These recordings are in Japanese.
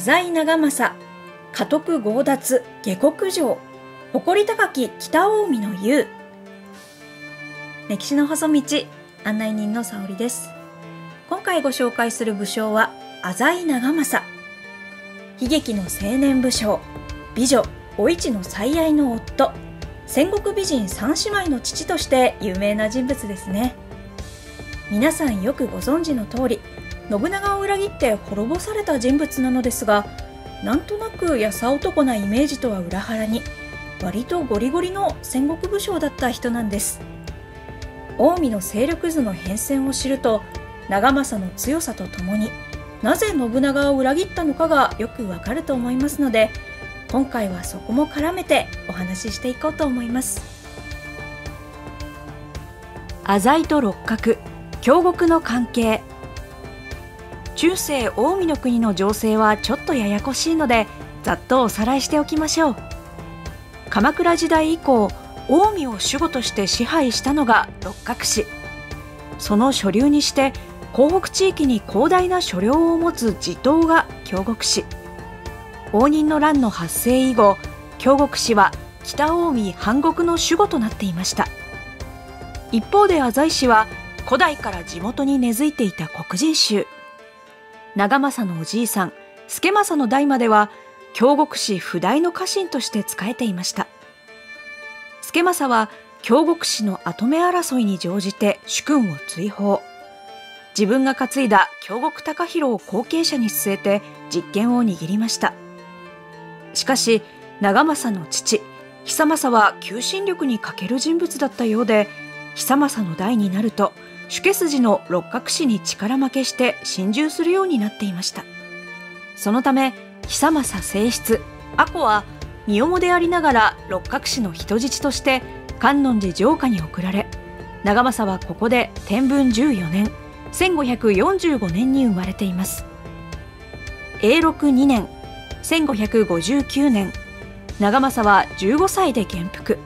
浅井長政家督強奪下克上誇り高き北近江の雄。歴史の細道案内人の沙織です。今回ご紹介する武将は浅井長政。悲劇の青年武将美女お市の最愛の夫。戦国美人三姉妹の父として有名な人物ですね。皆さんよくご存知の通り信長を裏切って滅ぼされた人物なのですがなんとなく優男なイメージとは裏腹に割とゴリゴリの戦国武将だった人なんです。近江の勢力図の変遷を知ると長政の強さとともになぜ信長を裏切ったのかがよくわかると思いますので今回はそこも絡めてお話ししていこうと思います。浅井と六角京極の関係。中世近江の国の情勢はちょっとややこしいのでざっとおさらいしておきましょう。鎌倉時代以降近江を守護として支配したのが六角氏。その所流にして東北地域に広大な所領を持つ地頭が京極氏。応仁の乱の発生以後京極氏は北近江藩国の守護となっていました。一方で浅井氏は古代から地元に根付いていた黒人衆。長政のおじいさん助政の代までは京極氏不代の家臣として仕えていました。助政は京極氏の跡目争いに乗じて主君を追放。自分が担いだ京極高弘を後継者に据えて実権を握りました。しかし長政の父久政は求心力に欠ける人物だったようで久政の代になると主家筋の六角氏に力負けして心中するようになっていました。そのため久政正室阿子は身重でありながら六角氏の人質として観音寺城下に送られ長政はここで天文14年1545年に生まれています。永禄2年1559年長政は15歳で元服。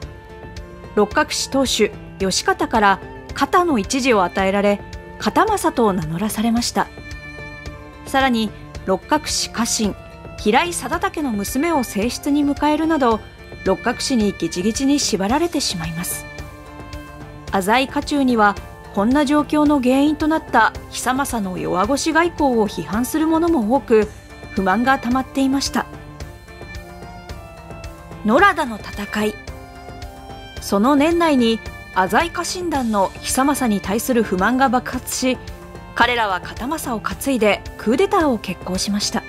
六角氏当主義方から片の一字を与えられ片政と名乗らされました。さらに六角氏家臣平井貞武の娘を正室に迎えるなど六角氏にギチギチに縛られてしまいます。浅井家中にはこんな状況の原因となった久政の弱腰外交を批判する者も多く不満が溜まっていました。野良田の戦い。その年内に浅井家臣団の久政に対する不満が爆発し彼らは片政を担いでクーデターを決行しました。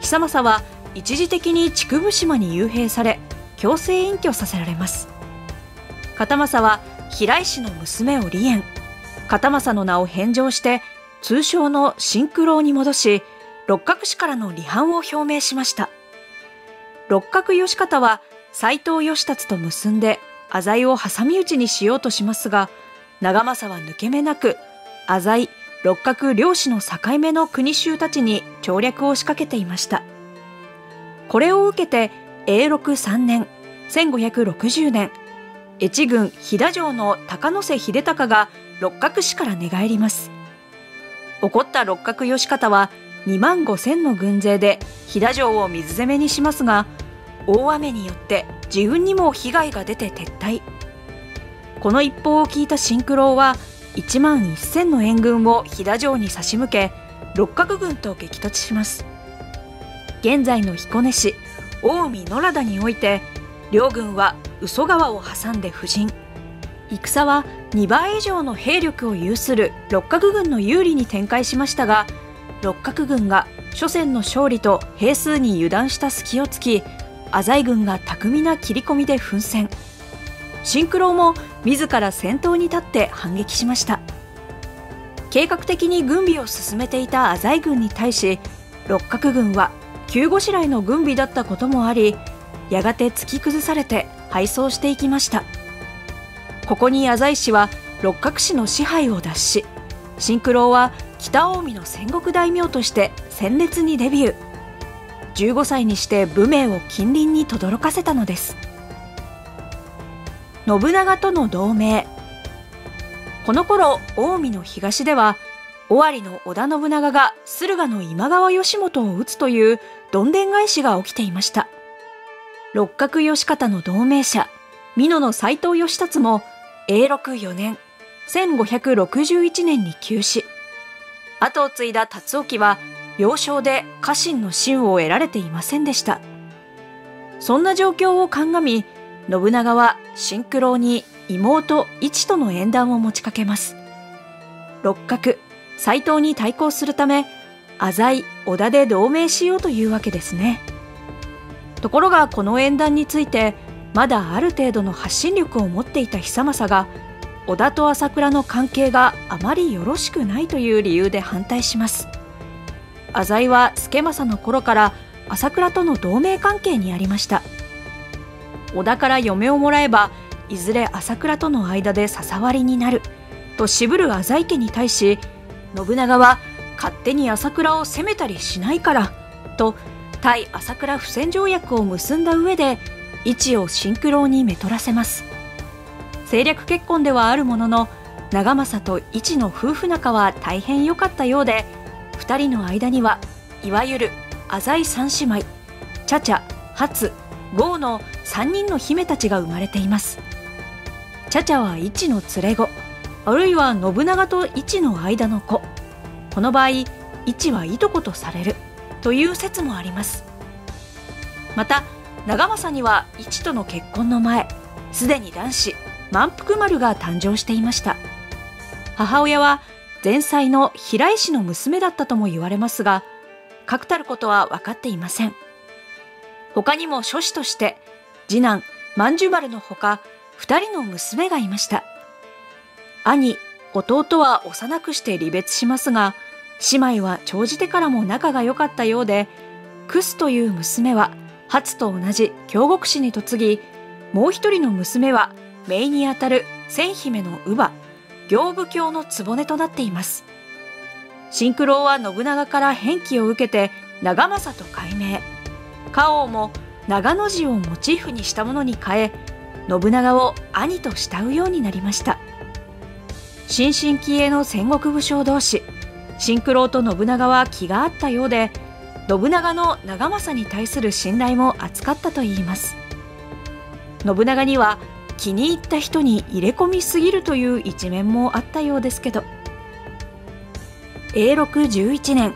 久政は一時的に竹生島に幽閉され強制隠居させられます。片政は平井氏の娘を離縁。片政の名を返上して通称の新九郎に戻し六角氏からの離反を表明しました。六角義方は斎藤義達と結んで浅井を挟み撃ちにしようとしますが、長政は抜け目なく、浅井、六角両氏の境目の国衆たちに調略を仕掛けていました。これを受けて、永禄3年、1560年、越軍飛騨城の高野瀬秀隆が六角氏から寝返ります。怒った六角義方は2万5千の軍勢で飛騨城を水攻めにしますが大雨によって自分にも被害が出て撤退。この一報を聞いたシンクローは1万1千の援軍を飛騨城に差し向け六角軍と激突します。現在の彦根市近江野良田において両軍は嘘川を挟んで布陣。戦は2倍以上の兵力を有する六角軍の有利に展開しましたが六角軍が初戦の勝利と兵数に油断した隙を突き浅井軍が巧みな切り込みで奮戦。シンクロも自ら先頭に立って反撃しました。計画的に軍備を進めていた浅井軍に対し六角軍は急ごしらえの軍備だったこともありやがて突き崩されて敗走していきました。ここに浅井氏は六角氏の支配を脱しシンクロは北近江の戦国大名として鮮烈にデビュー。15歳にして武名を近隣に轟かせたのです信長との同盟この頃近江の東では尾張の織田信長が駿河の今川義元を討つというどんでん返しが起きていました。六角義方の同盟者、美濃の斎藤義達も永禄4年、1561年に急死。後を継いだ達興は、幼少で家臣の信を得られていませんでした。そんな状況を鑑み、信長は新九郎に妹一との縁談を持ちかけます。六角、斎藤に対抗するため、浅井、織田で同盟しようというわけですね。ところがこの縁談について、まだある程度の発信力を持っていた久政が、織田と朝倉の関係があまりよろしくないという理由で反対します。浅井は助政の頃から朝倉との同盟関係にありました。織田から嫁をもらえば、いずれ朝倉との間で笹割りになる、と渋る浅井家に対し、信長は勝手に朝倉を攻めたりしないからと対朝倉不戦条約を結んだ上で一を新九郎にめとらせます政略結婚ではあるものの長政と一の夫婦仲は大変良かったようで2人の間にはいわゆる浅井三姉妹茶々初郷の3人の姫たちが生まれています。茶々は一の連れ子あるいは信長と一の間の子。この場合一はいとことされるという説もあります。また長政には一との結婚の前すでに男子満腹丸が誕生していました。母親は前妻の平井氏の娘だったとも言われますが確たることは分かっていません。他にも諸子として次男万寿丸のほか2人の娘がいました。兄弟は幼くして離別しますが、姉妹は長じてからも仲が良かったようで、クスという娘は初と同じ京極氏に嫁ぎ、もう一人の娘は姪にあたる千姫の乳母、行部教の局となっています。新九郎は信長から返記を受けて長政と改名。花王も長野字をモチーフにしたものに変え、信長を兄と慕うようになりました。新進気鋭の戦国武将同士新九郎と信長は気があったようで信長の長政に対する信頼も厚かったといいます信長には気に入った人に入れ込みすぎるという一面もあったようですけど。永禄11年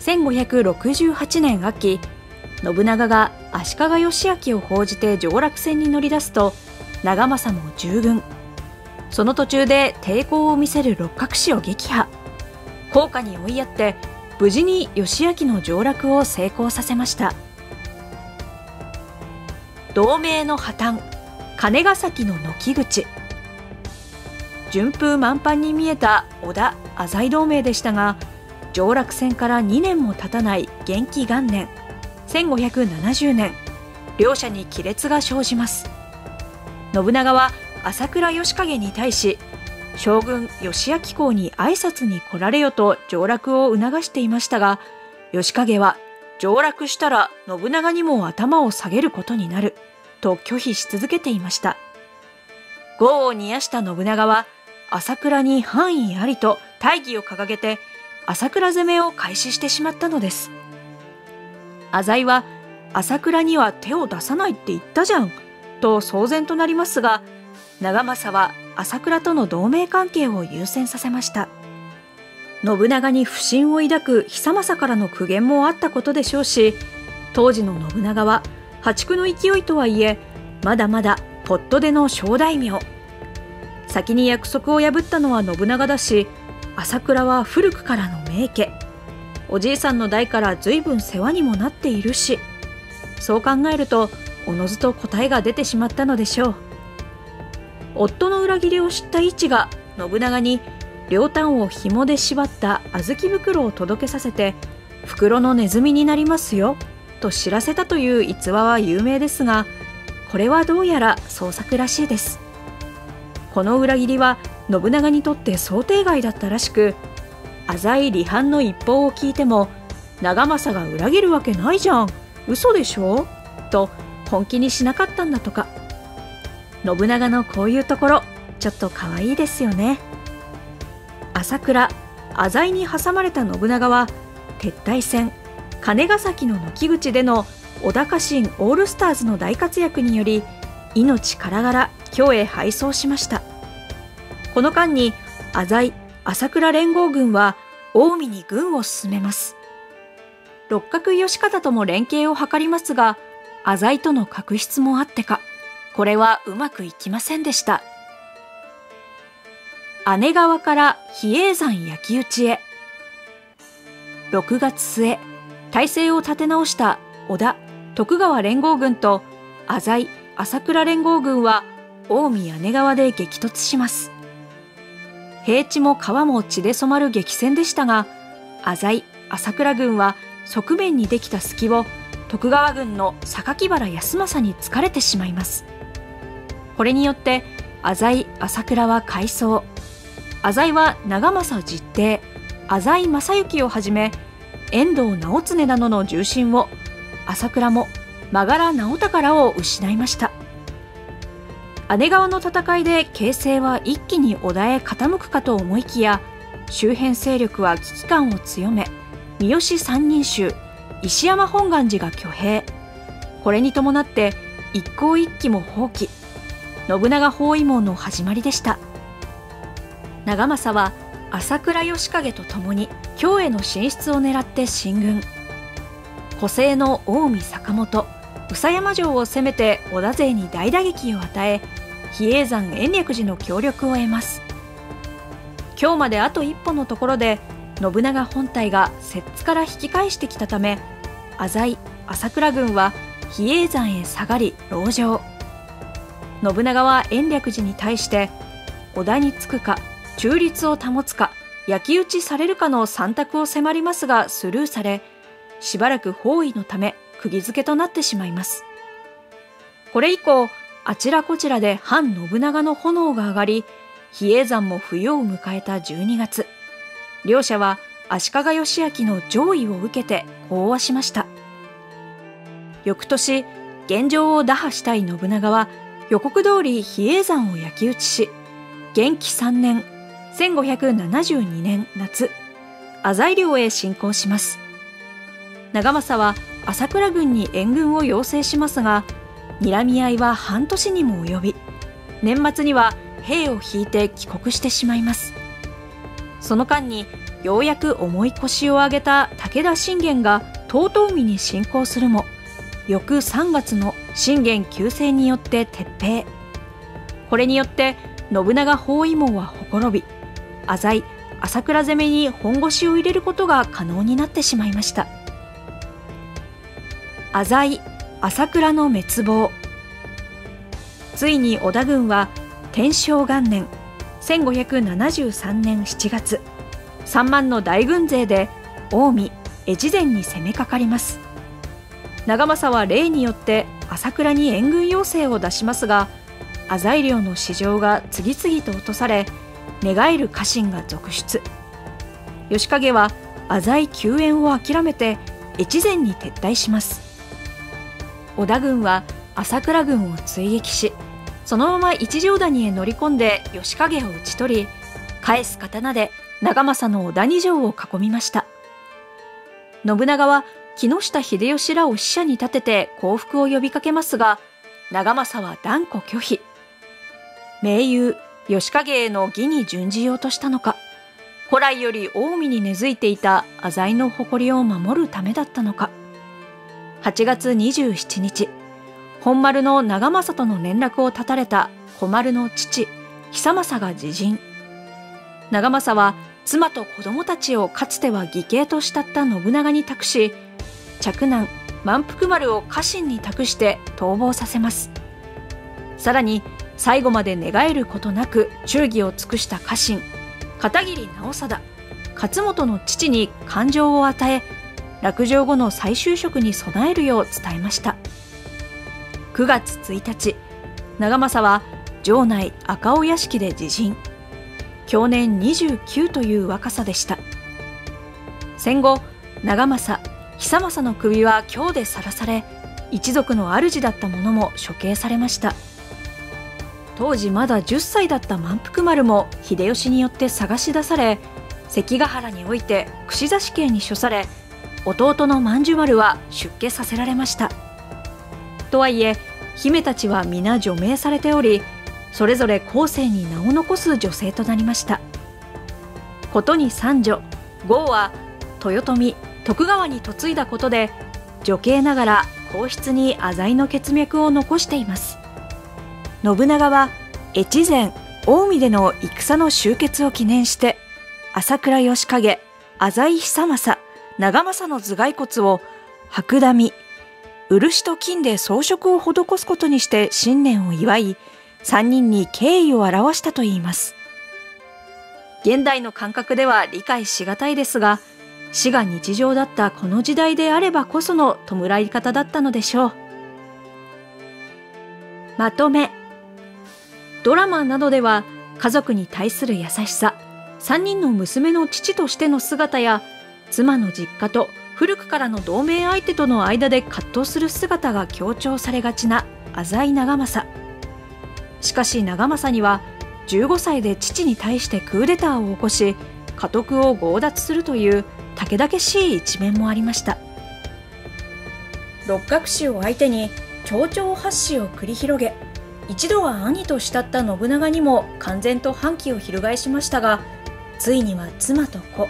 1568年秋信長が足利義昭を報じて上洛戦に乗り出すと長政も従軍。その途中で抵抗を見せる六角氏を撃破。効果に追いやって無事に義明の上洛を成功させました。同盟の破綻。金ヶ崎の軒口。順風満帆に見えた織田浅井同盟でしたが上洛戦から2年も経たない元気元年。1570年両者に亀裂が生じます。信長は朝倉義景に対し将軍義明公に挨拶に来られよと上洛を促していましたが義景は上洛したら信長にも頭を下げることになる。と拒否し続けていました。業を煮やした信長は朝倉に範囲ありと大義を掲げて朝倉攻めを開始してしまったのです。浅井は朝倉には手を出さないって言ったじゃんと騒然となりますが長政は朝倉との同盟関係を優先させました。信長に不信を抱く久政からの苦言もあったことでしょうし当時の信長は破竹の勢いとはいえまだまだポットでの小大名。先に約束を破ったのは信長だし朝倉は古くからの名家。おじいさんの代から随分世話にもなっているしそう考えるとおのずと答えが出てしまったのでしょう。夫の裏切りを知った一が信長に両端を紐で縛った小豆袋を届けさせて袋のネズミになりますよ。と知らせたという逸話は有名ですがこれはどうやら創作らしいです。この裏切りは信長にとって想定外だったらしく浅い離反の一報を聞いても長政が裏切るわけないじゃん。嘘でしょ？と本気にしなかったんだとか。信長のこういうところちょっと可愛いですよね。朝倉浅井に挟まれた信長は撤退戦金ヶ崎の軒口での小高新オールスターズの大活躍により命からがら京へ敗走しました。この間に浅井朝倉連合軍は近江に軍を進めます。六角義方とも連携を図りますが浅井との確執もあってかこれはうまくいきませんでした。姉川から比叡山焼き討ちへ。6月末体制を立て直した織田徳川連合軍と浅井朝倉連合軍は近江姉川で激突します。平地も川も血で染まる激戦でしたが浅井朝倉軍は側面にできた隙を徳川軍の榊原康政に突かれてしまいます。これによって浅井朝倉は改装。浅井は長政実弟。浅井正幸をはじめ遠藤直常などの重臣を朝倉も真柄直宝を失いました。姉川の戦いで形勢は一気に織田へ傾くかと思いきや周辺勢力は危機感を強め三好三人衆石山本願寺が挙兵。これに伴って一向一揆も放棄信長包囲網の始まりでした。長政は朝倉義景と共に京への進出を狙って進軍。個性の近江坂本。宇佐山城を攻めて織田勢に大打撃を与え比叡山延暦寺の協力を得ます。今日まであと一歩のところで信長本体が摂津から引き返してきたため浅井朝倉軍は比叡山へ下がり籠城。信長は延暦寺に対して織田につくか中立を保つか焼き討ちされるかの3択を迫りますがスルーされしばらく包囲のため釘付けとなってしまいます。これ以降あちらこちらで反信長の炎が上がり比叡山も冬を迎えた12月。両者は足利義昭の上位を受けて講和しました。翌年現状を打破したい信長は予告通り比叡山を焼き討ちし元気3年1572年夏浅井領へ侵攻します。長政は朝倉軍に援軍を要請しますが睨み合いは半年にも及び年末には兵を引いて帰国してしまいます。その間にようやく重い腰を上げた武田信玄が遠江に侵攻するも翌3月の信玄急征によって撤兵。これによって信長包囲網はほころび浅井朝倉攻めに本腰を入れることが可能になってしまいました。浅井朝倉の滅亡。ついに織田軍は天正元年1573年7月3万の大軍勢で近江越前に攻めかかります。長政は例によって朝倉に援軍要請を出しますが浅井領の市場が次々と落とされ寝返る家臣が続出。吉影は浅井救援を諦めて越前に撤退します。織田軍は朝倉軍を追撃しそのまま一条谷へ乗り込んで吉影を討ち取り返す刀で長政の織田二条を囲みました。信長は木下秀吉らを使者に立てて降伏を呼びかけますが長政は断固拒否。盟友吉影への義に準じようとしたのか。古来より近江に根付いていた浅井の誇りを守るためだったのか。8月27日本丸の長政との連絡を絶たれた小丸の父久政が自陣長政は妻と子供たちをかつては義兄と慕った信長に託し嫡男満腹丸を家臣に託して逃亡させます。さらに最後まで寝返ることなく忠義を尽くした家臣片桐直貞勝本の父に感情を与え落城後の再就職に備えるよう伝えました。9月1日長政は城内赤尾屋敷で自陣。去年29という若さでした。戦後長政久政の首は京でさらされ一族の主だった者も処刑されました。当時まだ10歳だった満腹丸も秀吉によって探し出され関ヶ原において串刺し刑に処され弟の万寿丸は出家させられました。とはいえ姫たちは皆除名されておりそれぞれ後世に名を残す女性となりました。ことに三女郷は豊臣徳川に嫁いだことで女系ながら皇室に浅井の血脈を残しています。信長は越前近江での戦の終結を記念して朝倉義景浅井久政長政の頭蓋骨を白ダ漆と金で装飾を施すことにして新年を祝い3人に敬意を表したといいます。現代の感覚では理解しがたいですが死が日常だったこの時代であればこその弔い方だったのでしょう。まとめ。ドラマなどでは家族に対する優しさ3人の娘の父としての姿や妻の実家と古くからの同盟相手との間で葛藤する姿が強調されがちな浅井長政。しかし長政には15歳で父に対してクーデターを起こし家督を強奪するという武々しい一面もありました。六角氏を相手に町長発使を繰り広げ一度は兄と慕った信長にも完全と反旗を翻しましたがついには妻と子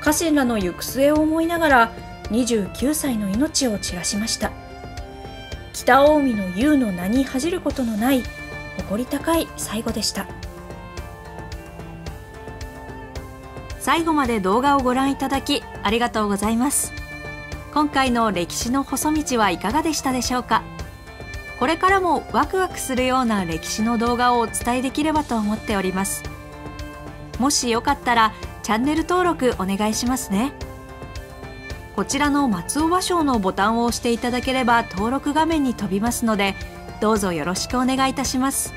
家臣らの行く末を思いながら29歳の命を散らしました。北近江の優の名に恥じることのない誇り高い最後でした。最後まで動画をご覧いただきありがとうございます。今回の歴史の細道はいかがでしたでしょうか？これからもワクワクするような歴史の動画をお伝えできればと思っております。もしよかったらチャンネル登録お願いしますね。こちらの松尾芭蕉のボタンを押していただければ登録画面に飛びますのでどうぞよろしくお願いいたします。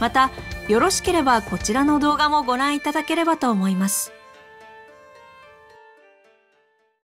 またよろしければこちらの動画もご覧いただければと思います。